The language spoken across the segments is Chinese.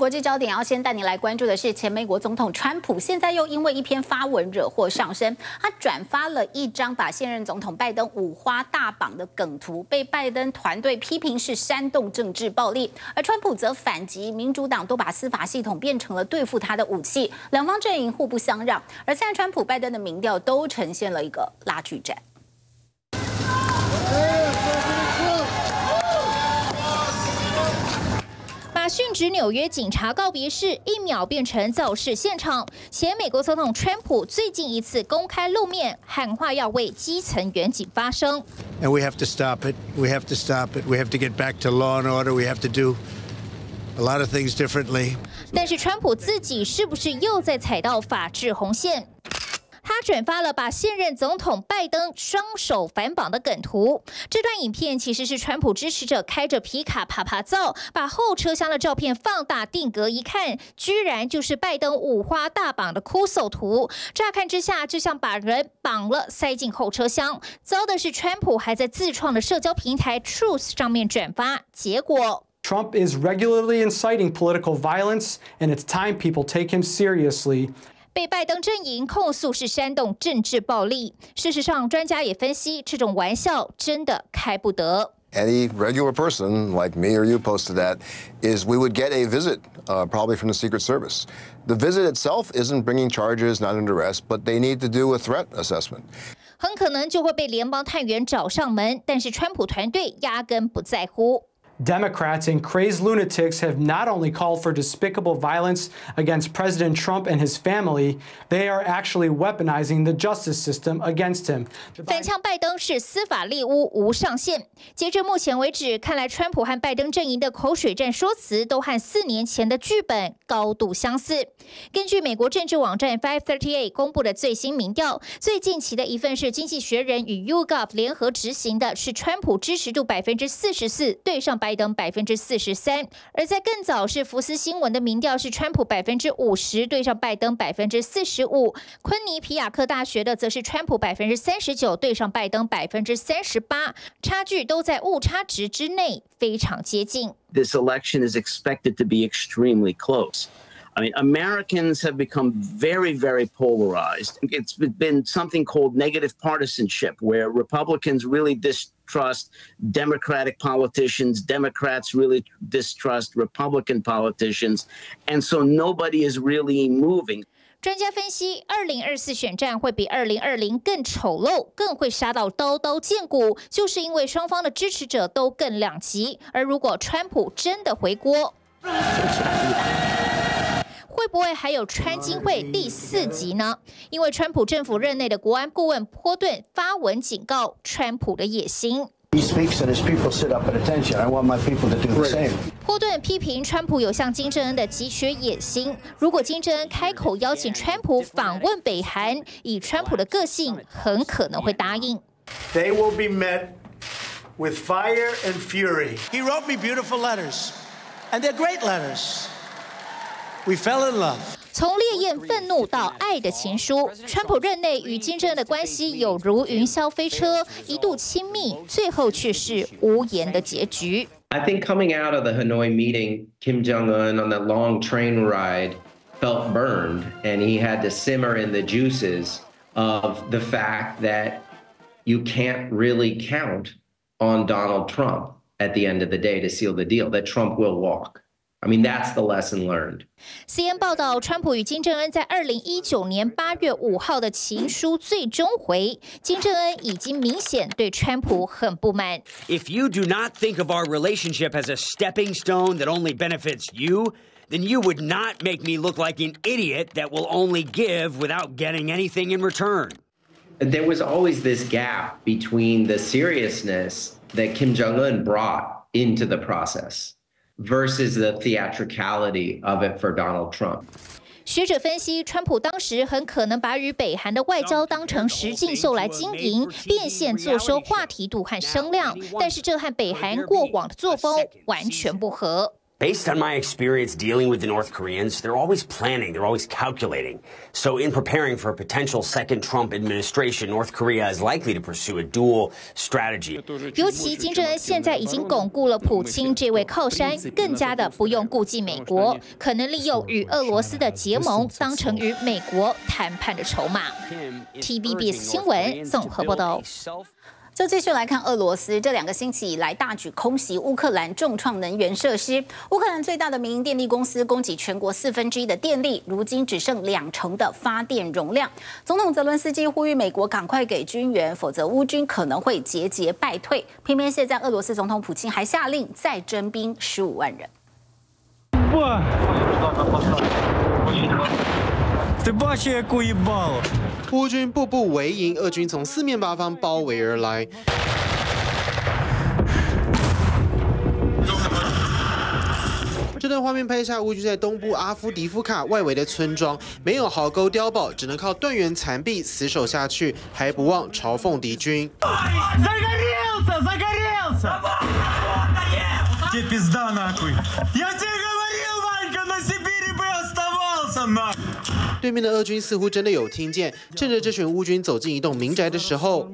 国际焦点，要先带你来关注的是前美国总统川普，现在又因为一篇发文惹祸上身。他转发了一张把现任总统拜登五花大绑的梗图，被拜登团队批评是煽动政治暴力，而川普则反击，民主党都把司法系统变成了对付他的武器，两方阵营互不相让。而现在川普、拜登的民调都呈现了一个拉锯战。殉职纽约警察告别式一秒变成造势现场。前美国总统川普最近一次公开露面，喊话要为基层远警发声。And we have to stop it. We have to stop it. We have to get back to law and order. We have to do a lot of things differently. 但是川普自己是不是又在踩到法治红线？他转发了把现任总统拜登双手反绑的梗图。这段影片其实是川普支持者开着皮卡啪啪照，把后车厢的照片放大定格一看，居然就是拜登五花大绑的哭手图。乍看之下，就像把人绑了塞进后车厢。糟的是，川普还在自创的社交平台 Truth 上面转发，结果 Trump is regularly inciting political violence, and it's time people take him seriously. 被拜登阵营控诉是煽动政治暴力。事实上，专家也分析，这种玩笑真的开不得。Any regular person like me or you posted that is we would get a visit, uh, probably from the Secret Service. The visit itself isn't bringing charges, not under arrest but they need to do a threat assessment. 很可能就会被联邦探员找上门，但是川普团队压根不在乎。Democrats and crazed lunatics have not only called for despicable violence against President Trump and his family, they are actually weaponizing the justice system against him. 反呛拜登是司法猎巫无上限。截至目前为止，看来川普和拜登阵营的口水战说辞都和四年前的剧本高度相似。根据美国政治网站 Five Thirty Eight 公布的最新民调，最近期的一份是《经济学人》与 YouGov 联合执行的，是川普支持度百分之四十四对上百。拜登百分之四十三，而在更早是福斯新闻的民调是川普百分之五十对上拜登百分之四十五，昆尼皮亚克大学的则是川普百分之三十九对上拜登百分之三十八，差距都在误差值之内，非常接近。Election is expected to be extremely close. I mean, Americans have become very, very polarized. It's been something called negative partisanship, where Republicans really distrust Democratic politicians, Democrats really distrust Republican politicians, and so nobody is really moving. 专家分析，二零二四选战会比二零二零更丑陋，更会杀到刀刀见骨，就是因为双方的支持者都更两极。而如果川普真的回锅， 会不会还有川金会第四集呢？因为川普政府任内的国安顾问波顿发文警告川普的野心。波顿批评川普有向金正恩的汲取野心。如果金正恩开口邀请川普访问北韩，以川普的个性，很可能会答应。They will be met with fire and fury. He wrote me beautiful letters, and they're great letters. We fell in love. 从烈焰愤怒到爱的情书，川普任内与金正恩的关系有如云霄飞车，一度亲密，最后却是无言的结局。I think coming out of the Hanoi meeting, Kim Jong Un on that long train ride felt burned, and he had to simmer in the juices of the fact that you can't really count on Donald Trump at the end of the day to seal the deal, that Trump will walk. I mean, that's the lesson learned. CNN 报道，川普与金正恩在二零一九年八月五号的情书最终回，金正恩已经明显对川普很不满。If you do not think of our relationship as a stepping stone that only benefits you, then you would not make me look like an idiot that will only give without getting anything in return. There was always this gap between the seriousness that Kim Jong Un brought into the process versus the theatricality of it for Donald Trump. 学者分析，川普当时很可能把与北韩的外交当成实境秀来经营，变现坐收话题度和声量，但是这和北韩过往的作风完全不合。Based on my experience dealing with the North Koreans, they're always planning, they're always calculating. So, in preparing for a potential second Trump administration, North Korea is likely to pursue a dual strategy. 尤其金正恩现在已经巩固了普京这位靠山，更加的不用顾忌美国，可能利用与俄罗斯的结盟当成与美国谈判的筹码。TBS 新闻综合报道。 就继续来看俄罗斯这两个星期以来大举空袭乌克兰重创能源设施。乌克兰最大的民营电力公司供给全国四分之一的电力，如今只剩两成的发电容量。总统泽伦斯基呼吁美国赶快给军援，否则乌军可能会节节败退。偏偏现在俄罗斯总统普京还下令再征兵十五万人。乌军步步为营，俄军从四面八方包围而来。这段画面拍下乌军在东部阿夫迪夫卡外围的村庄，没有壕沟碉堡，只能靠断垣残壁死守下去，还不忘嘲讽敌军。对面的俄军似乎真的有听见，趁着这群乌军走进一栋民宅的时候，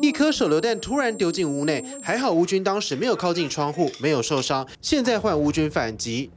一颗手榴弹突然丢进屋内，还好乌军当时没有靠近窗户，没有受伤。现在换乌军反击。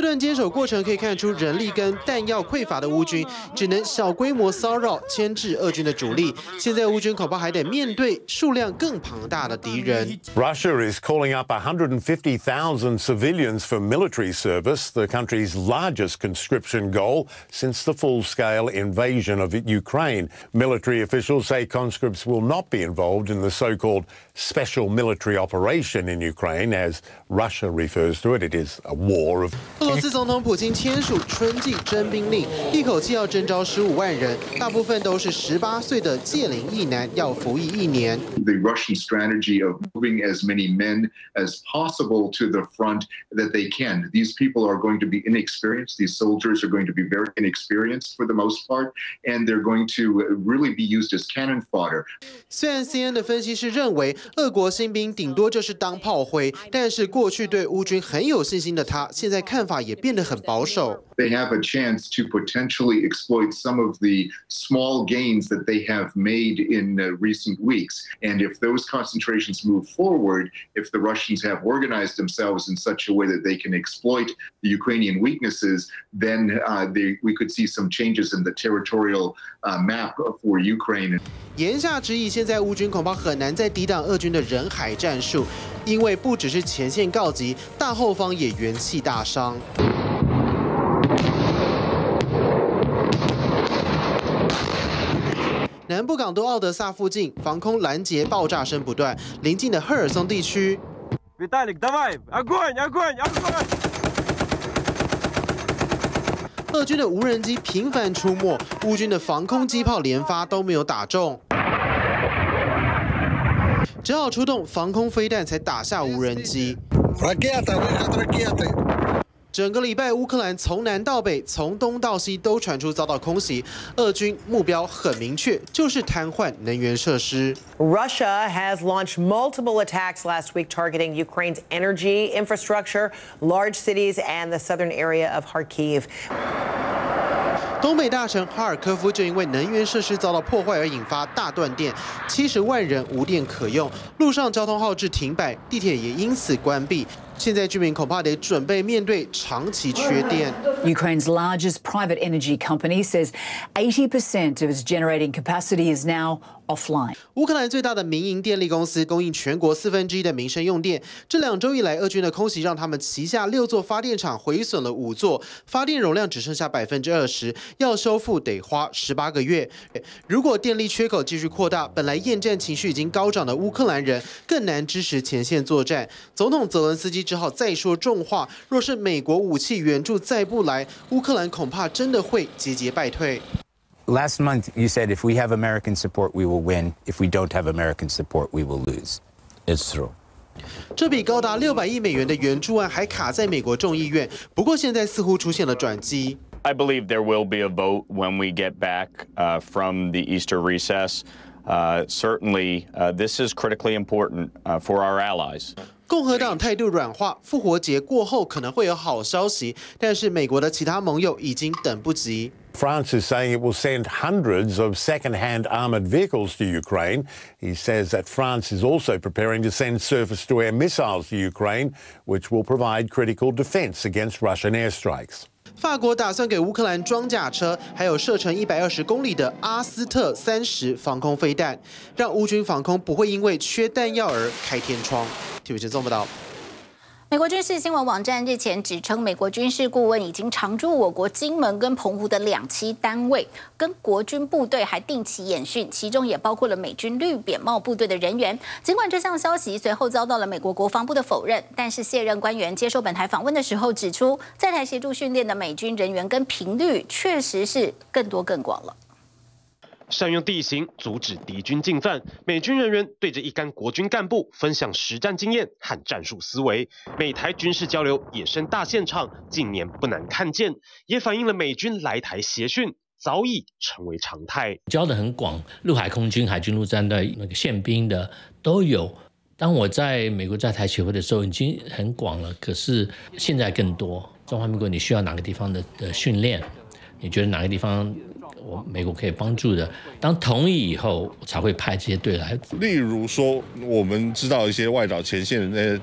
这段坚守过程可以看出人力跟弹药匮乏的乌军，只能小规模骚扰牵制俄军的主力。现在乌军恐怕还得面对数量更庞大的敌人。Russia is calling up 150,000 civilians for military service, the country's largest conscription goal since the full-scale invasion of Ukraine. Military officials say conscripts will not be involved in the so-called special military operation in Ukraine, as Russia refers to it. It is a war of 俄罗斯总统普京签署春季征兵令，一口气要征召十五万人，大部分都是十八岁的届龄役男，要服役一年。The Russian strategy of moving as many men as possible to the front that they can. These people are going to be inexperienced. These soldiers are going to be very inexperienced for the most part, and they're going to really be used as cannon fodder. 虽然 CNN 的分析师认为， 俄国新兵顶多就是当炮灰，但是过去对乌军很有信心的他，现在看法。也变得很保守。They have a chance to potentially exploit some of the small gains that they have made in uh, recent weeks. And if those concentrations move forward, if the Russians have organized themselves in such a way that they can exploit the Ukrainian weaknesses, then uh, they, we could see some changes in the territorial uh, map for Ukraine. 言下之意，现在乌军恐怕很难再抵挡俄军的人海战术，因为不只是前线告急，大后方也元气大伤。南部港都奥德萨附近，防空拦截爆炸声不断，邻近的赫尔松地区。俄军的无人机频繁出没，乌军的防空机炮连发都没有打中，只好出动防空飞弹才打下无人机。整个礼拜，乌克兰从南到北，从东到西都传出遭到空袭。俄军目标很明确，就是瘫痪能源设施。Russia has launched multiple attacks last week targeting Ukraine's energy infrastructure, large cities, and the southern area of Kharkiv. 东北大城哈尔科夫就因为能源设施遭到破坏而引发大断电，七十万人无电可用，路上交通号志停摆，地铁也因此关闭。现在居民恐怕得准备面对长期缺电。Ukraine's largest private energy company says 80% of its generating capacity is now offline. 乌克兰最大的民营电力公司供应全国四分之一的民生用电。这两周以来，俄军的空袭让他们旗下六座发电厂毁损了五座，发电容量只剩下百分之二十，要修复得花十八个月。如果电力缺口继续扩大，本来厌战情绪已经高涨的乌克兰人更难支持前线作战。总统泽伦斯基。只好再说重话。若是美国武器援助再不来，乌克兰恐怕真的会节节败退。Last month you said if we have American support, we will win. If we don't have American support, we will lose. It's true. 这笔高达六百亿美元的援助案还卡在美国众议院，不过现在似乎出现了转机。I believe there will be a vote when we get back uh, from the Easter recess. Uh, certainly, uh, this is critically important uh, for our allies. 共和党态度软化，复活节过后可能会有好消息，但是美国的其他盟友已经等不及。France is saying it will send hundreds of second-hand armoured vehicles to Ukraine. He says that France is also preparing to send surface-to-air missiles to Ukraine, which will provide critical defence against Russian airstrikes. 法国打算给乌克兰装甲车，还有射程一百二十公里的阿斯特三十防空飞弹，让乌军防空不会因为缺弹药而开天窗。体育新闻报道。美国军事新闻网站日前指称，美国军事顾问已经常驻我国金门跟澎湖的两栖单位，跟国军部队还定期演训，其中也包括了美军绿扁帽部队的人员。尽管这项消息随后遭到了美国国防部的否认，但是卸任官员接受本台访问的时候指出，在台协助训练的美军人员跟频率确实是更多更广了。善用地形阻止敌军进犯，美军人员对着一干国军干部分享实战经验和战术思维。美台军事交流野生大现场，近年不难看见，也反映了美军来台协训早已成为常态。教的很广，陆海空军、海军陆战队那个宪兵的都有。当我在美国在台协会的时候，已经很广了，可是现在更多。中华民国，你需要哪个地方的的训练？你觉得哪个地方？我美国可以帮助的，当同意以后才会派这些队来。例如说，我们知道一些外岛前线的那些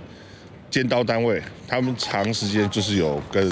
尖刀单位，他们长时间就是有跟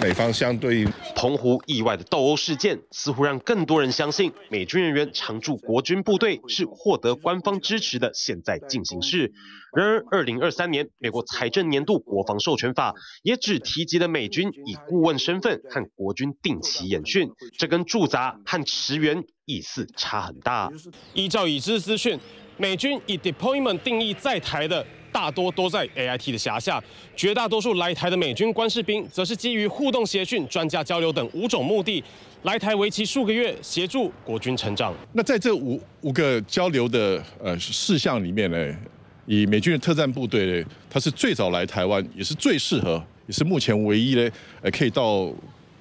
美方相对应。澎湖意外的斗殴事件，似乎让更多人相信美军人员常驻国军部队是获得官方支持的现在进行式。然而，二零二三年美国财政年度国防授权法也只提及了美军以顾问身份和国军定期演训，这跟驻扎和驰援意思差很大。依照已知资讯，美军以 deployment 定义在台的大多都在 AIT 的辖下，绝大多数来台的美军官士兵则是基于互动协训、专家交流等五种目的来台，为期数个月，协助国军成长。那在这五五个交流的呃事项里面呢？以美军的特战部队，它是最早来台湾，也是最适合，也是目前唯一呢，呃，可以到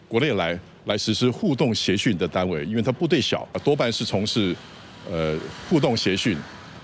国内来来实施互动协训的单位，因为它部队小，多半是从事呃互动协训。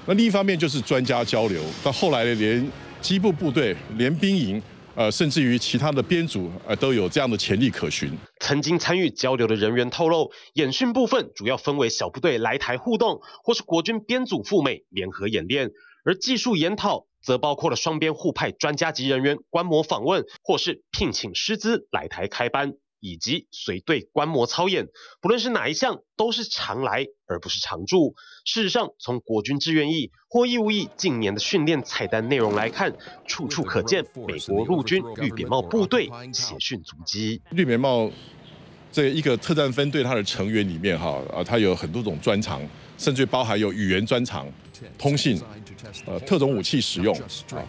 那另一方面就是专家交流，到后来连机部部队、连兵营，呃，甚至于其他的编组，呃，都有这样的潜力可循。曾经参与交流的人员透露，演训部分主要分为小部队来台互动，或是国军编组赴美联合演练。而技术研讨则包括了双边互派专家级人员观摩访问，或是聘请师资来台开班，以及随队观摩操演。不论是哪一项，都是常来而不是常驻。事实上，从国军志愿役或义务役近年的训练菜单内容来看，处处可见美国陆军绿扁帽部队写训足迹。绿扁帽这一个特战分队，它的成员里面哈啊，它有很多种专长，甚至包含有语言专长、通信。呃，特种武器使用啊，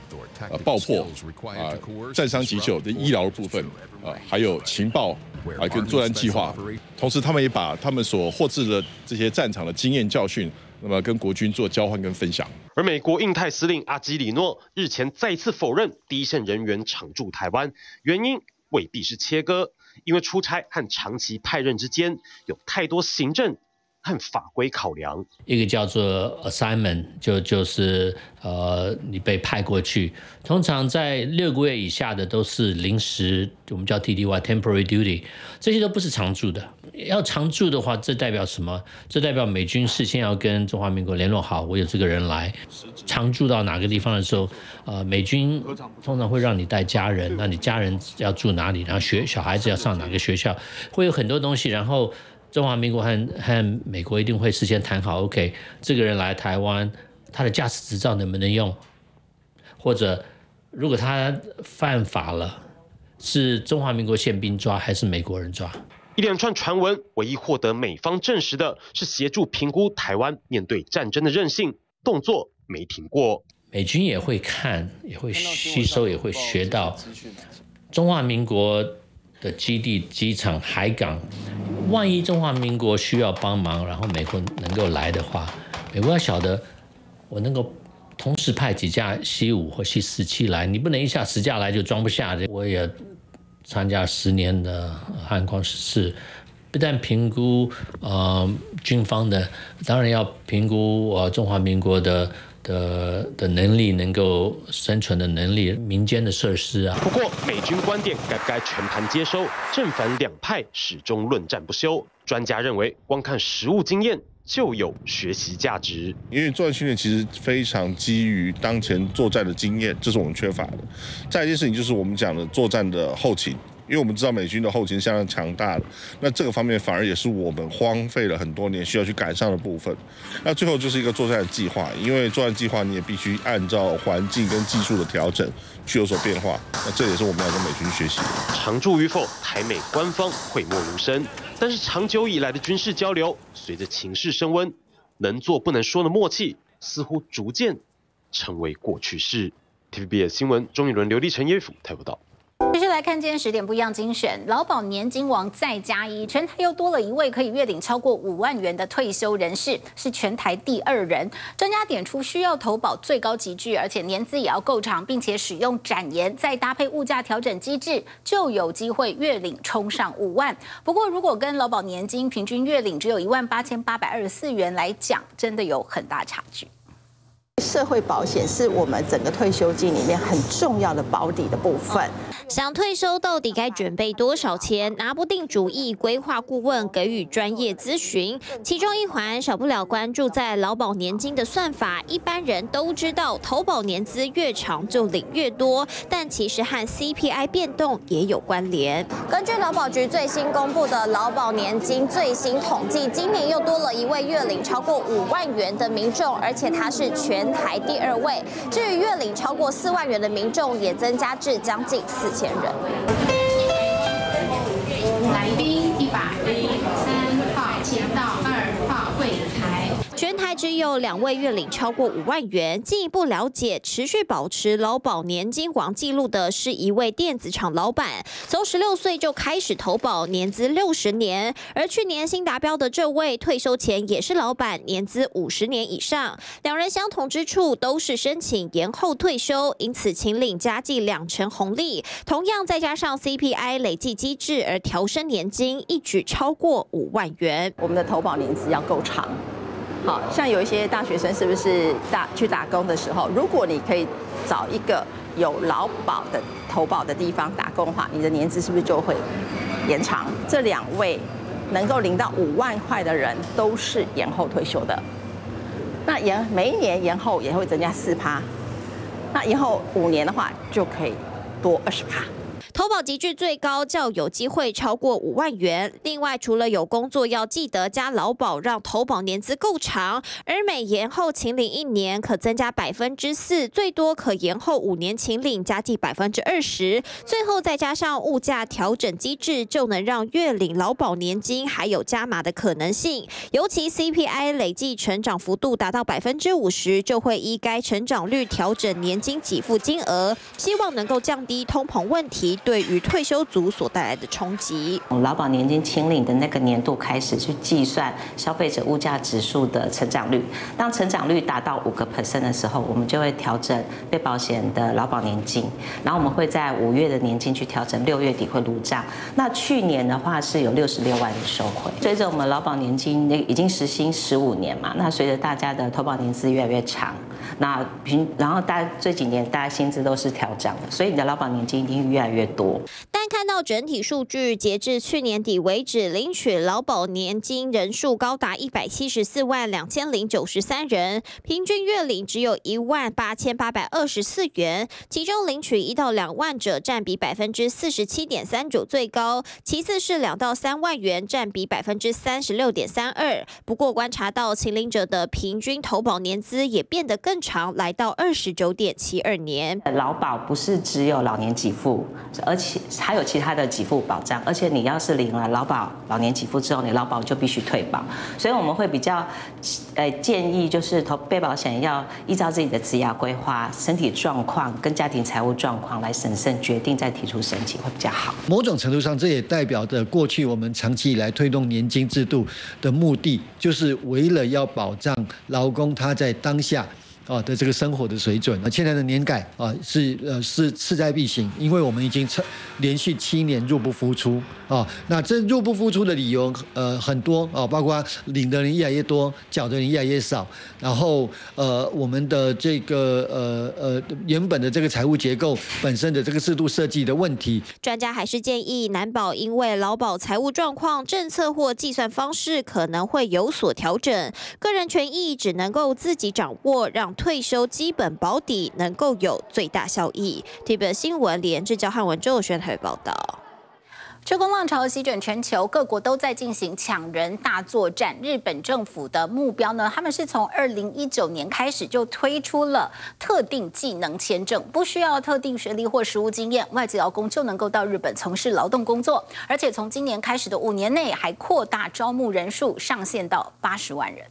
呃，爆破啊，战伤急救的医疗部分啊，还有情报啊，跟作战计划。同时，他们也把他们所获知的这些战场的经验教训，那么跟国军做交换跟分享。而美国印太司令阿基里诺日前再次否认第一线人员常驻台湾，原因未必是切割，因为出差和长期派任之间有太多行政。和法规考量，一个叫做 assignment，就就是呃，你被派过去，通常在六个月以下的都是临时，我们叫 TDY（temporary duty），这些都不是常驻的。要常驻的话，这代表什么？这代表美军事先要跟中华民国联络好，我有这个人来常驻到哪个地方的时候，呃，美军通常会让你带家人，那你家人要住哪里？然后学小孩子要上哪个学校，会有很多东西，然后。中华民国和和美国一定会事先谈好，OK，这个人来台湾，他的驾驶执照能不能用？或者如果他犯法了，是中华民国宪兵抓还是美国人抓？一连串传闻，唯一获得美方证实的是协助评估台湾面对战争的韧性，动作没停过。美军也会看，也会吸收，也会学到中华民国。的基地、机场、海港，万一中华民国需要帮忙，然后美国能够来的话，美国要晓得我能够同时派几架 C 五或 C 十七来，你不能一下十架来就装不下，我也参加十年的汉光是不但评估呃军方的，当然要评估呃中华民国的。的的能力，能够生存的能力，民间的设施啊。不过，美军观点该不该全盘接收？正反两派始终论战不休。专家认为，光看实物经验就有学习价值。因为作战训练其实非常基于当前作战的经验，这是我们缺乏的。再一件事情就是我们讲的作战的后勤。因为我们知道美军的后勤相当强大的，那这个方面反而也是我们荒废了很多年需要去赶上的部分。那最后就是一个作战计划，因为作战计划你也必须按照环境跟技术的调整去有所变化。那这也是我们要跟美军学习的。常驻与否，台美官方讳莫如深。但是长久以来的军事交流，随着情势升温，能做不能说的默契，似乎逐渐成为过去式。TVBS 新闻，钟宇伦、刘立成、叶府台报道。继续来看今天十点不一样精选，劳保年金王再加一，全台又多了一位可以月领超过五万元的退休人士，是全台第二人。专家点出，需要投保最高级距，而且年资也要够长，并且使用展延，再搭配物价调整机制，就有机会月领冲上五万。不过，如果跟劳保年金平均月领只有一万八千八百二十四元来讲，真的有很大差距。社会保险是我们整个退休金里面很重要的保底的部分。想退休到底该准备多少钱？拿不定主意，规划顾问给予专业咨询。其中一环少不了关注在劳保年金的算法。一般人都知道，投保年资越长就领越多，但其实和 CPI 变动也有关联。根据劳保局最新公布的劳保年金最新统计，今年又多了一位月领超过五万元的民众，而且他是全台第二位。至于月领超过四万元的民众，也增加至将近四。前人。来宾一百全台只有两位月领超过五万元。进一步了解，持续保持劳保年金王记录的是一位电子厂老板，从十六岁就开始投保，年资六十年。而去年新达标的这位，退休前也是老板，年资五十年以上。两人相同之处都是申请延后退休，因此请领加计两成红利。同样再加上 CPI 累计机制而调升年金，一举超过五万元。我们的投保年资要够长。好像有一些大学生是不是打去打工的时候，如果你可以找一个有劳保的投保的地方打工的话，你的年资是不是就会延长？这两位能够领到五万块的人都是延后退休的，那延每一年延后也会增加四趴，那延后五年的话就可以多二十趴。投保集聚最高，较有机会超过五万元。另外，除了有工作要记得加劳保，让投保年资够长，而每延后请领一年可增加百分之四，最多可延后五年请领加计百分之二十。最后再加上物价调整机制，就能让月领劳保年金还有加码的可能性。尤其 CPI 累计成长幅度达到百分之五十，就会依该成长率调整年金给付金额，希望能够降低通膨问题。对于退休族所带来的冲击，从劳保年金清领的那个年度开始去计算消费者物价指数的成长率。当成长率达到五个 percent 的时候，我们就会调整被保险的劳保年金，然后我们会在五月的年金去调整，六月底会入账。那去年的话是有六十六万的收回。随着我们劳保年金那已经实行十五年嘛，那随着大家的投保年资越来越长。那平，然后大家这几年大家薪资都是调涨的，所以你的劳保年金一定越来越多。但看到整体数据，截至去年底为止，领取劳保年金人数高达一百七十四万两千零九十三人，平均月领只有一万八千八百二十四元，其中领取一到两万者占比百分之四十七点三九最高，其次是两到三万元占比百分之三十六点三二。不过观察到秦领者的平均投保年资也变得更。长来到二十九点七二年，劳保不是只有老年给付，而且还有其他的给付保障。而且你要是领了劳保老年给付之后，你劳保就必须退保。所以我们会比较，呃，建议就是投被保险要依照自己的职业规划、身体状况跟家庭财务状况来审慎决定再提出申请会比较好。某种程度上，这也代表着过去我们长期以来推动年金制度的目的，就是为了要保障劳工他在当下。啊的这个生活的水准。啊，现在的年改啊是呃是势在必行，因为我们已经连续七年入不敷出啊。那这入不敷出的理由呃很多啊，包括领的人越来越多，缴的人越来越少，然后呃我们的这个呃呃原本的这个财务结构本身的这个制度设计的问题。专家还是建议难保因为劳保财务状况、政策或计算方式可能会有所调整，个人权益只能够自己掌握，让退休基本保底能够有最大效益。t v 新闻连志焦汉文周轩台报道。缺工浪潮席卷全球，各国都在进行抢人大作战。日本政府的目标呢？他们是从二零一九年开始就推出了特定技能签证，不需要特定学历或实务经验，外籍劳工就能够到日本从事劳动工作。而且从今年开始的五年内，还扩大招募人数，上限到八十万人。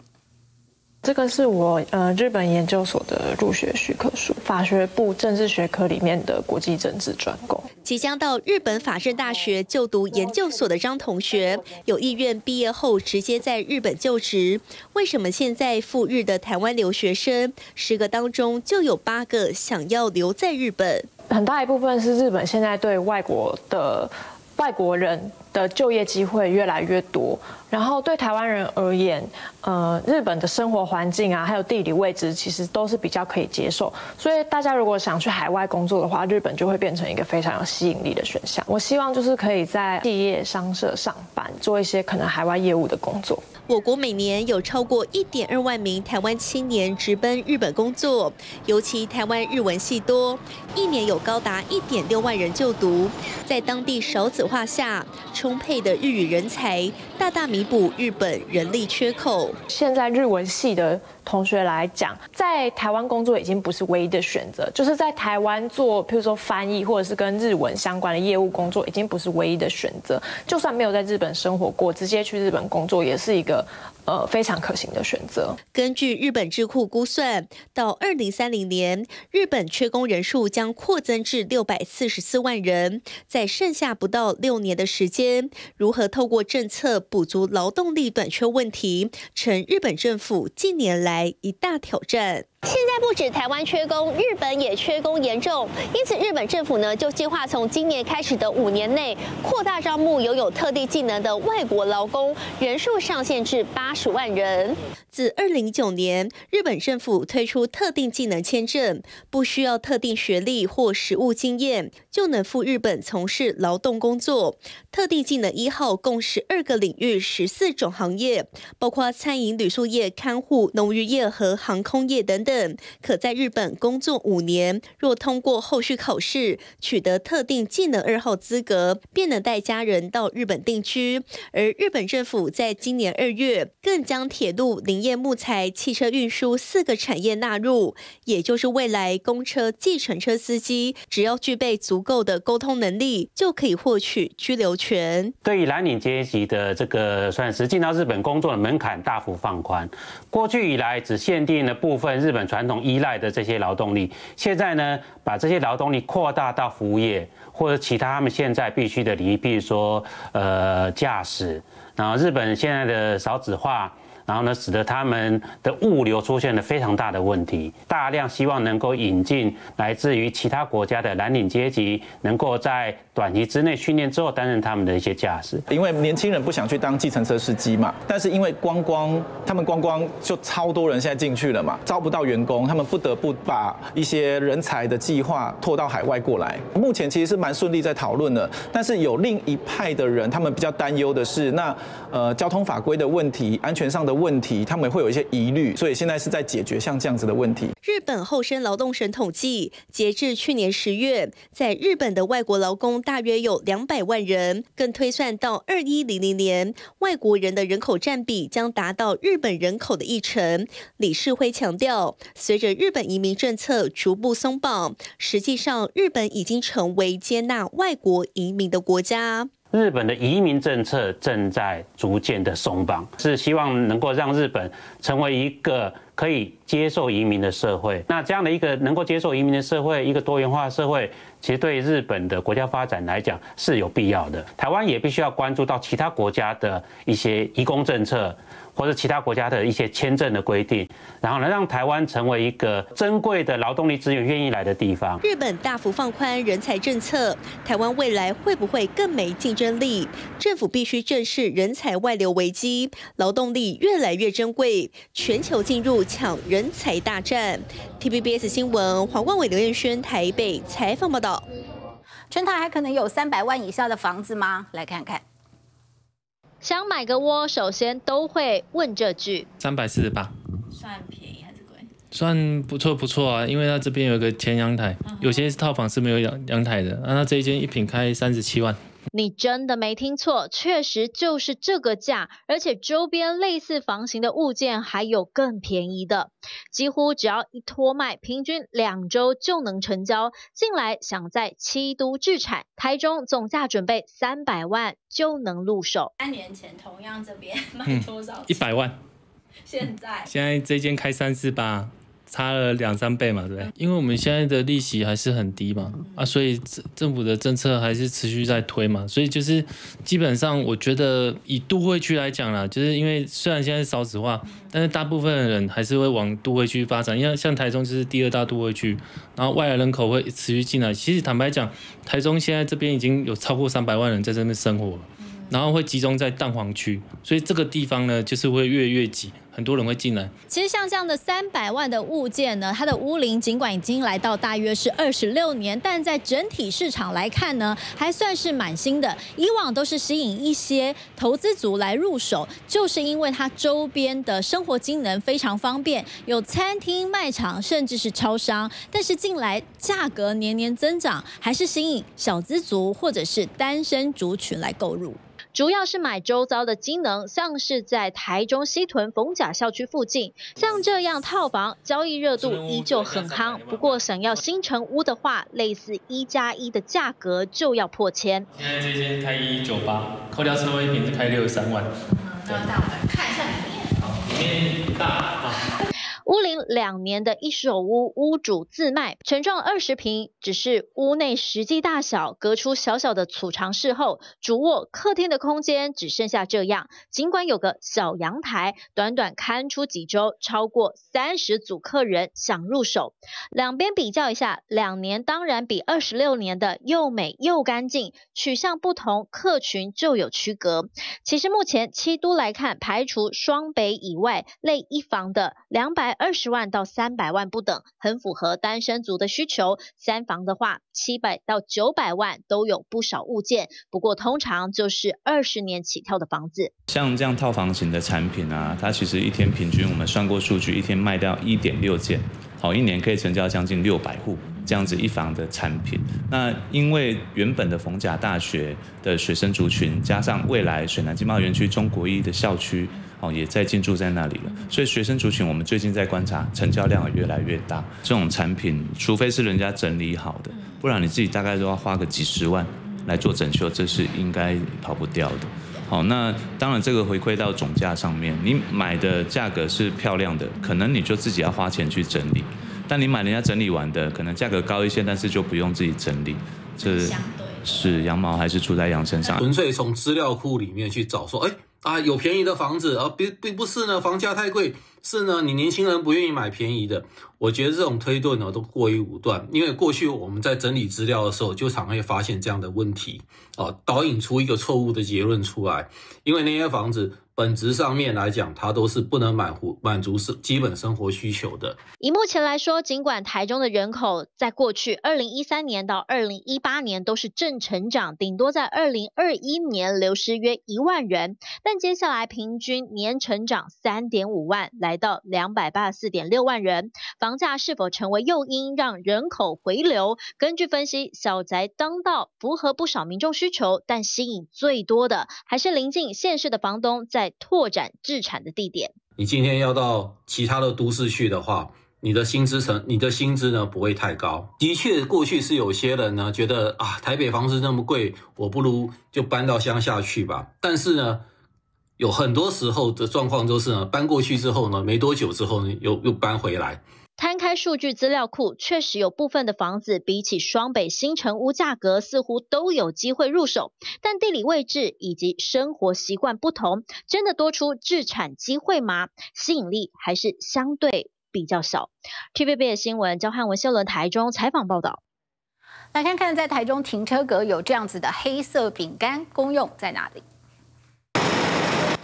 这个是我呃日本研究所的入学许可书，法学部政治学科里面的国际政治专攻。即将到日本法政大学就读研究所的张同学，有意愿毕业后直接在日本就职。为什么现在赴日的台湾留学生十个当中就有八个想要留在日本？很大一部分是日本现在对外国的外国人的就业机会越来越多。然后对台湾人而言，呃，日本的生活环境啊，还有地理位置，其实都是比较可以接受。所以大家如果想去海外工作的话，日本就会变成一个非常有吸引力的选项。我希望就是可以在企业商社上班，做一些可能海外业务的工作。我国每年有超过一点二万名台湾青年直奔日本工作，尤其台湾日文系多，一年有高达一点六万人就读。在当地少子化下，充沛的日语人才大大弥补日本人力缺口。现在日文系的同学来讲，在台湾工作已经不是唯一的选择，就是在台湾做，譬如说翻译或者是跟日文相关的业务工作，已经不是唯一的选择。就算没有在日本生活过，直接去日本工作也是一个。呃，非常可行的选择。根据日本智库估算，到二零三零年，日本缺工人数将扩增至六百四十四万人。在剩下不到六年的时间，如何透过政策补足劳动力短缺问题，成日本政府近年来一大挑战。现在不止台湾缺工，日本也缺工严重。因此，日本政府呢就计划从今年开始的五年内，扩大招募拥有特定技能的外国劳工，人数上限至八十万人。自二零一九年，日本政府推出特定技能签证，不需要特定学历或实务经验，就能赴日本从事劳动工作。特定技能一号共十二个领域，十四种行业，包括餐饮、旅宿业、看护、农渔业和航空业等。等可在日本工作五年，若通过后续考试，取得特定技能二号资格，便能带家人到日本定居。而日本政府在今年二月，更将铁路、林业、木材、汽车运输四个产业纳入，也就是未来公车、计程车司机只要具备足够的沟通能力，就可以获取居留权。对于蓝领阶级的这个算是进到日本工作的门槛大幅放宽，过去以来只限定了部分日本。本传统依赖的这些劳动力，现在呢，把这些劳动力扩大到服务业或者其他他们现在必须的领域，比如说呃驾驶，然后日本现在的少子化。然后呢，使得他们的物流出现了非常大的问题。大量希望能够引进来自于其他国家的蓝领阶级，能够在短期之内训练之后担任他们的一些驾驶。因为年轻人不想去当计程车司机嘛，但是因为光光他们光光就超多人现在进去了嘛，招不到员工，他们不得不把一些人才的计划拖到海外过来。目前其实是蛮顺利在讨论的，但是有另一派的人，他们比较担忧的是，那呃交通法规的问题，安全上的。问题，他们会有一些疑虑，所以现在是在解决像这样子的问题。日本厚生劳动省统计，截至去年十月，在日本的外国劳工大约有两百万人，更推算到二一零零年，外国人的人口占比将达到日本人口的一成。李世辉强调，随着日本移民政策逐步松绑，实际上日本已经成为接纳外国移民的国家。日本的移民政策正在逐渐的松绑，是希望能够让日本成为一个可以接受移民的社会。那这样的一个能够接受移民的社会，一个多元化的社会，其实对日本的国家发展来讲是有必要的。台湾也必须要关注到其他国家的一些移工政策。或者其他国家的一些签证的规定，然后呢，让台湾成为一个珍贵的劳动力资源愿意来的地方。日本大幅放宽人才政策，台湾未来会不会更没竞争力？政府必须正视人才外流危机，劳动力越来越珍贵，全球进入抢人才大战。TVBS 新闻黄冠伟、刘彦轩台北采访报道。全台还可能有三百万以下的房子吗？来看看。想买个窝，首先都会问这句：三百四十八，算便宜还是贵？算不错不错啊，因为它这边有个前阳台，有些套房是没有阳阳台的，那它这一间一平开三十七万。你真的没听错，确实就是这个价，而且周边类似房型的物件还有更便宜的，几乎只要一拖卖，平均两周就能成交。近来想在七都置产，台中总价准备三百万就能入手。三年前同样这边 卖多少？一百万。现在现在这间开三四八。差了两三倍嘛，对不对？因为我们现在的利息还是很低嘛，啊，所以政政府的政策还是持续在推嘛，所以就是基本上我觉得以都会区来讲啦，就是因为虽然现在是少子化，但是大部分的人还是会往都会区发展，因为像台中就是第二大都会区，然后外来人口会持续进来。其实坦白讲，台中现在这边已经有超过三百万人在这边生活了，然后会集中在蛋黄区，所以这个地方呢，就是会越越挤。很多人会进来。其实像这样的三百万的物件呢，它的屋龄尽管已经来到大约是二十六年，但在整体市场来看呢，还算是蛮新的。以往都是吸引一些投资族来入手，就是因为它周边的生活机能非常方便，有餐厅、卖场，甚至是超商。但是近来价格年年增长，还是吸引小资族或者是单身族群来购入。主要是买周遭的机能，像是在台中西屯逢甲校区附近，像这样套房交易热度依旧很夯。不过想要新城屋的话，类似一加一的价格就要破千。现在这间开一九八，扣掉车位平是开六十三万。那带我们看一下里面。里面大啊。屋龄两年的一手屋，屋主自卖，全幢二十平，只是屋内实际大小隔出小小的储藏室后，主卧、客厅的空间只剩下这样。尽管有个小阳台，短短看出几周，超过三十组客人想入手。两边比较一下，两年当然比二十六年的又美又干净，取向不同，客群就有区隔。其实目前七都来看，排除双北以外，类一房的两百。二十十万到三百万不等，很符合单身族的需求。三房的话，七百到九百万都有不少物件，不过通常就是二十年起跳的房子。像这样套房型的产品啊，它其实一天平均我们算过数据，一天卖掉一点六件，好，一年可以成交将近六百户这样子一房的产品。那因为原本的逢甲大学的学生族群，加上未来水南经贸园区中国一的校区。哦，也在进驻在那里了，所以学生族群我们最近在观察，成交量也越来越大。这种产品，除非是人家整理好的，不然你自己大概都要花个几十万来做整修，这是应该跑不掉的。好，那当然这个回馈到总价上面，你买的价格是漂亮的，可能你就自己要花钱去整理；但你买人家整理完的，可能价格高一些，但是就不用自己整理。这是羊毛还是出在羊身上？纯粹从资料库里面去找，说，哎。啊，有便宜的房子，而并并不是呢，房价太贵，是呢，你年轻人不愿意买便宜的。我觉得这种推断呢都过于武断，因为过去我们在整理资料的时候，就常会发现这样的问题，啊，导引出一个错误的结论出来，因为那些房子。本质上面来讲，它都是不能满足满足是基本生活需求的。以目前来说，尽管台中的人口在过去二零一三年到二零一八年都是正成长，顶多在二零二一年流失约一万人，但接下来平均年成长三点五万，来到两百八十四点六万人。房价是否成为诱因，让人口回流？根据分析，小宅当道符合不少民众需求，但吸引最多的还是临近县市的房东在。拓展自产的地点。你今天要到其他的都市去的话，你的薪资成，你的薪资呢不会太高。的确，过去是有些人呢觉得啊，台北房子那么贵，我不如就搬到乡下去吧。但是呢，有很多时候的状况都是呢，搬过去之后呢，没多久之后呢，又又搬回来。开数据资料库，确实有部分的房子比起双北新城屋价格似乎都有机会入手，但地理位置以及生活习惯不同，真的多出置产机会吗？吸引力还是相对比较小。TVB 的新闻，焦汉文秀伦台中采访报道。来看看在台中停车格有这样子的黑色饼干，功用在哪里？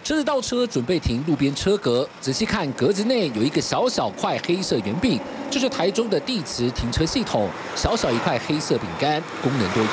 车子倒车准备停路边车格，仔细看格子内有一个小小块黑色圆饼，这是台中的地磁停车系统，小小一块黑色饼干，功能多元。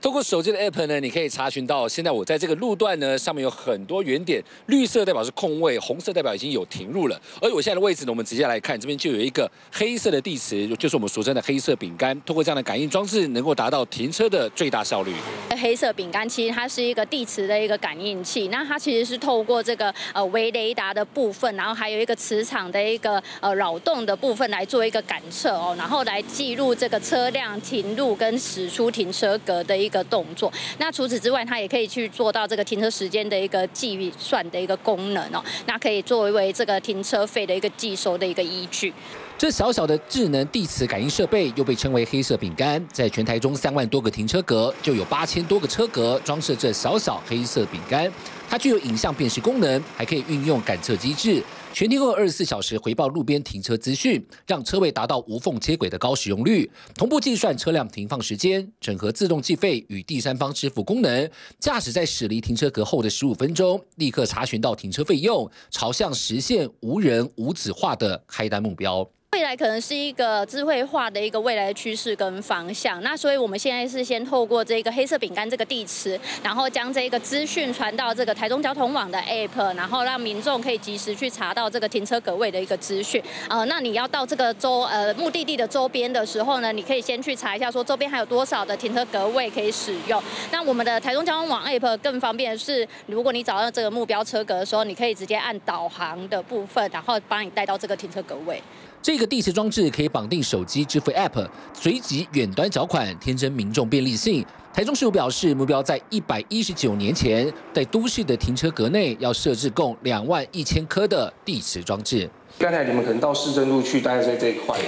通过手机的 app 呢，你可以查询到现在我在这个路段呢，上面有很多圆点，绿色代表是空位，红色代表已经有停入了。而我现在的位置呢，我们直接来看，这边就有一个黑色的地磁，就是我们俗称的黑色饼干。通过这样的感应装置，能够达到停车的最大效率。黑色饼干其实它是一个地磁的一个感应器，那它其实是透过这个呃微雷达的部分，然后还有一个磁场的一个呃扰动的部分来做一个感测哦，然后来记录这个车辆停入跟驶出停车格的一个动作。那除此之外，它也可以去做到这个停车时间的一个计算的一个功能哦，那可以作为这个停车费的一个计收的一个依据。这小小的智能地磁感应设备又被称为黑色饼干，在全台中三万多个停车格，就有八千多个车格装设这小小黑色饼干。它具有影像辨识功能，还可以运用感测机制，全天候二十四小时回报路边停车资讯，让车位达到无缝接轨的高使用率，同步计算车辆停放时间，整合自动计费与第三方支付功能。驾驶在驶离停车格后的十五分钟，立刻查询到停车费用，朝向实现无人无纸化的开单目标。未来可能是一个智慧化的一个未来的趋势跟方向。那所以我们现在是先透过这个黑色饼干这个地磁，然后将这个资讯传到这个台中交通网的 App，然后让民众可以及时去查到这个停车格位的一个资讯。呃，那你要到这个周呃目的地的周边的时候呢，你可以先去查一下说周边还有多少的停车格位可以使用。那我们的台中交通网 App 更方便的是，如果你找到这个目标车格的时候，你可以直接按导航的部分，然后帮你带到这个停车格位。这个地磁装置可以绑定手机支付 App，随即远端缴款，天真民众便利性。台中市府表示，目标在一百一十九年前，在都市的停车格内要设置共两万一千颗的地磁装置。刚才你们可能到市政路去，大概在这一块。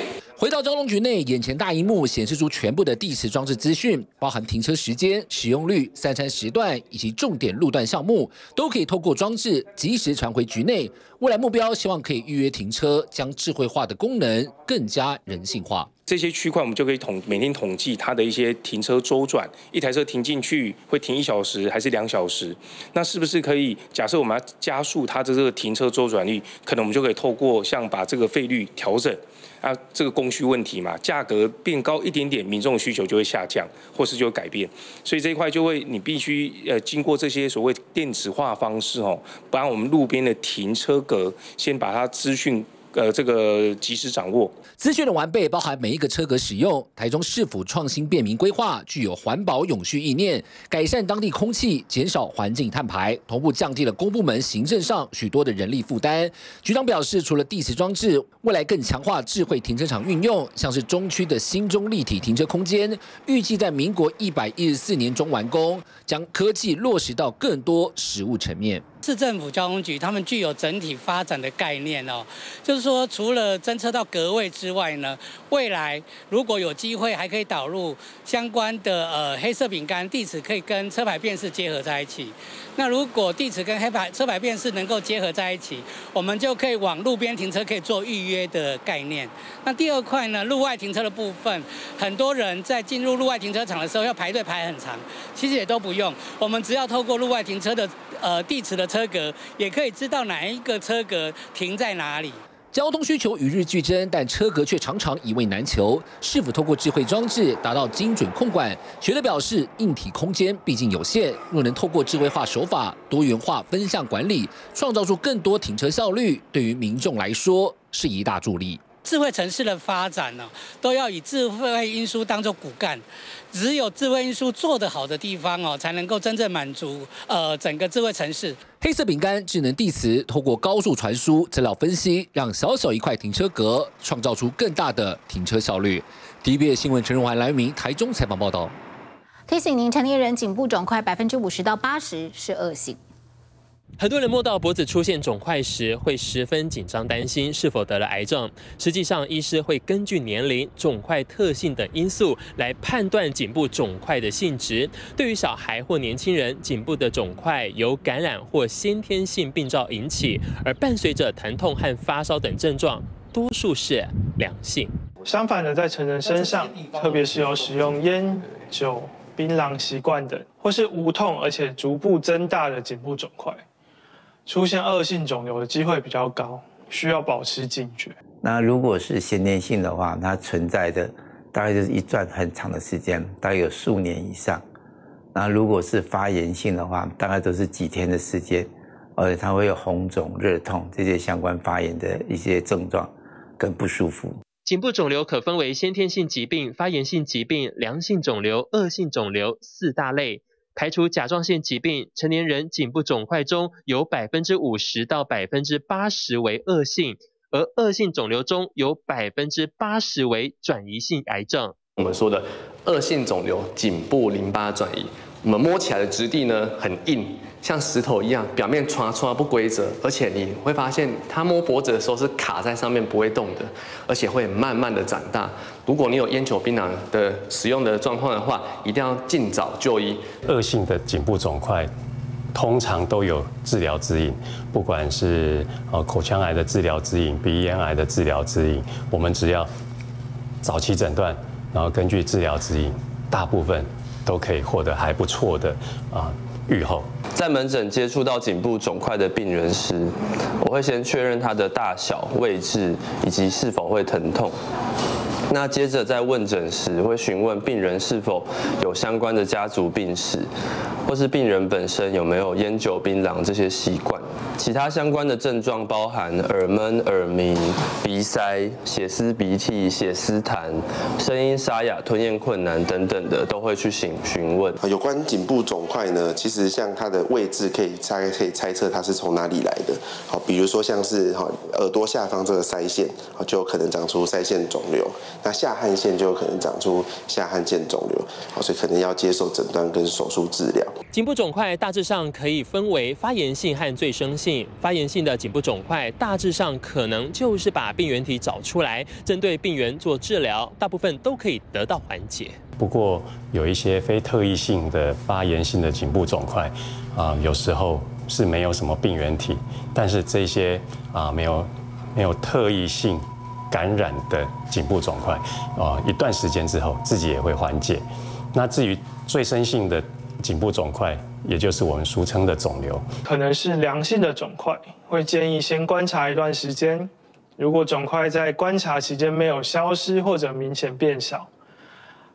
回到交通局内，眼前大荧幕显示出全部的地磁装置资讯，包含停车时间、使用率、三餐时段以及重点路段项目，都可以透过装置及时传回局内。未来目标希望可以预约停车，将智慧化的功能更加人性化。这些区块我们就可以统每天统计它的一些停车周转，一台车停进去会停一小时还是两小时？那是不是可以假设我们要加速它的这个停车周转率，可能我们就可以透过像把这个费率调整。啊，这个供需问题嘛，价格变高一点点，民众的需求就会下降，或是就会改变，所以这一块就会你必须呃经过这些所谓电子化方式哦，把我们路边的停车格先把它资讯。呃，这个及时掌握资讯的完备，包含每一个车格使用。台中市府创新便民规划，具有环保永续意念，改善当地空气，减少环境碳排，同步降低了公部门行政上许多的人力负担。局长表示，除了地磁装置，未来更强化智慧停车场运用，像是中区的新中立体停车空间，预计在民国一百一十四年中完工，将科技落实到更多实物层面。市政府交通局他们具有整体发展的概念哦，就是说除了侦测到格位之外呢，未来如果有机会还可以导入相关的呃黑色饼干地址可以跟车牌辨识结合在一起。那如果地址跟黑牌车牌辨识能够结合在一起，我们就可以往路边停车可以做预约的概念。那第二块呢，路外停车的部分，很多人在进入路外停车场的时候要排队排很长，其实也都不用，我们只要透过路外停车的呃地址的。车格也可以知道哪一个车格停在哪里。交通需求与日俱增，但车格却常常一位难求。是否透过智慧装置达到精准控管？学者表示，硬体空间毕竟有限，若能透过智慧化手法、多元化分项管理，创造出更多停车效率，对于民众来说是一大助力。智慧城市的发展呢，都要以智慧运输当做骨干。只有智慧运输做得好的地方哦，才能够真正满足呃整个智慧城市。黑色饼干智能地磁，通过高速传输资料分析，让小小一块停车格创造出更大的停车效率。第一遍新闻陈荣环、来明台中采访报道。提醒您，成年人颈部肿块百分之五十到八十是恶性。很多人摸到脖子出现肿块时，会十分紧张，担心是否得了癌症。实际上，医师会根据年龄、肿块特性等因素来判断颈部肿块的性质。对于小孩或年轻人，颈部的肿块由感染或先天性病灶引起，而伴随着疼痛和发烧等症状，多数是良性。相反的，在成人身上，特别是有使用烟酒、槟榔习惯等，或是无痛而且逐步增大的颈部肿块。出现恶性肿瘤的机会比较高，需要保持警觉。那如果是先天性的话，它存在的大概就是一段很长的时间，大概有数年以上。那如果是发炎性的话，大概都是几天的时间，而且它会有红肿、热痛这些相关发炎的一些症状跟不舒服。颈部肿瘤可分为先天性疾病、发炎性疾病、良性肿瘤、恶性肿瘤四大类。排除甲状腺疾病，成年人颈部肿块中有百分之五十到百分之八十为恶性，而恶性肿瘤中有百分之八十为转移性癌症。我们说的恶性肿瘤颈部淋巴转移。我们摸起来的质地呢很硬，像石头一样，表面穿穿不规则，而且你会发现它摸脖子的时候是卡在上面不会动的，而且会慢慢的长大。如果你有烟酒槟榔的使用的状况的话，一定要尽早就医。恶性的颈部肿块通常都有治疗指引，不管是呃口腔癌的治疗指引、鼻咽癌的治疗指引，我们只要早期诊断，然后根据治疗指引，大部分。都可以获得还不错的啊愈后。在门诊接触到颈部肿块的病人时，我会先确认它的大小、位置以及是否会疼痛。那接着在问诊时，会询问病人是否有相关的家族病史，或是病人本身有没有烟酒槟榔这些习惯。其他相关的症状包含耳闷、耳鸣、鼻塞、血丝鼻涕、血丝痰、声音沙哑、吞咽困难等等的，都会去询询问。有关颈部肿块呢，其实像它的位置可以猜可以猜测它是从哪里来的。好，比如说像是哈耳朵下方这个腮腺，就有可能长出腮腺肿瘤。那下汗腺就有可能长出下汗腺肿瘤，好，所以可能要接受诊断跟手术治疗。颈部肿块大致上可以分为发炎性和最生性。发炎性的颈部肿块大致上可能就是把病原体找出来，针对病原做治疗，大部分都可以得到缓解。不过有一些非特异性的发炎性的颈部肿块，啊，有时候是没有什么病原体，但是这些啊没有没有特异性。感染的颈部肿块，啊，一段时间之后自己也会缓解。那至于最深性的颈部肿块，也就是我们俗称的肿瘤，可能是良性的肿块，会建议先观察一段时间。如果肿块在观察期间没有消失或者明显变小，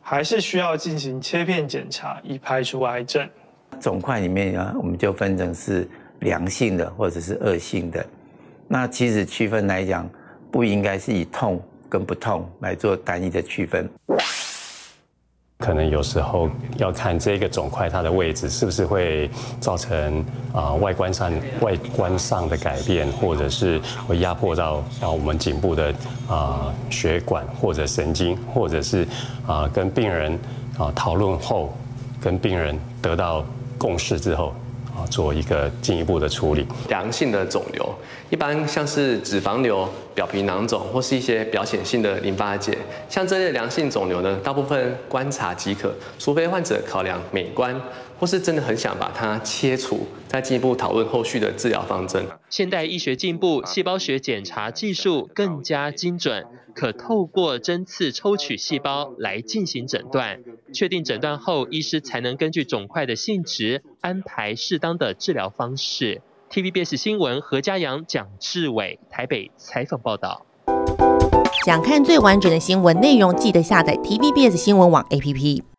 还是需要进行切片检查以排除癌症。肿块里面啊，我们就分成是良性的或者是恶性的。那其实区分来讲。不应该是以痛跟不痛来做单一的区分。可能有时候要看这个肿块它的位置是不是会造成啊外观上外观上的改变，或者是会压迫到啊我们颈部的啊血管或者神经，或者是啊跟病人啊讨论后，跟病人得到共识之后。做一个进一步的处理。良性的肿瘤，一般像是脂肪瘤、表皮囊肿或是一些表显性的淋巴结，像这类良性肿瘤呢，大部分观察即可，除非患者考量美观，或是真的很想把它切除，再进一步讨论后续的治疗方针。现代医学进步，细胞学检查技术更加精准。可透过针刺抽取细胞来进行诊断，确定诊断后，医师才能根据肿块的性质安排适当的治疗方式。TVBS 新闻何家阳、蒋志伟台北采访报道。想看最完整的新闻内容，记得下载 TVBS 新闻网 APP。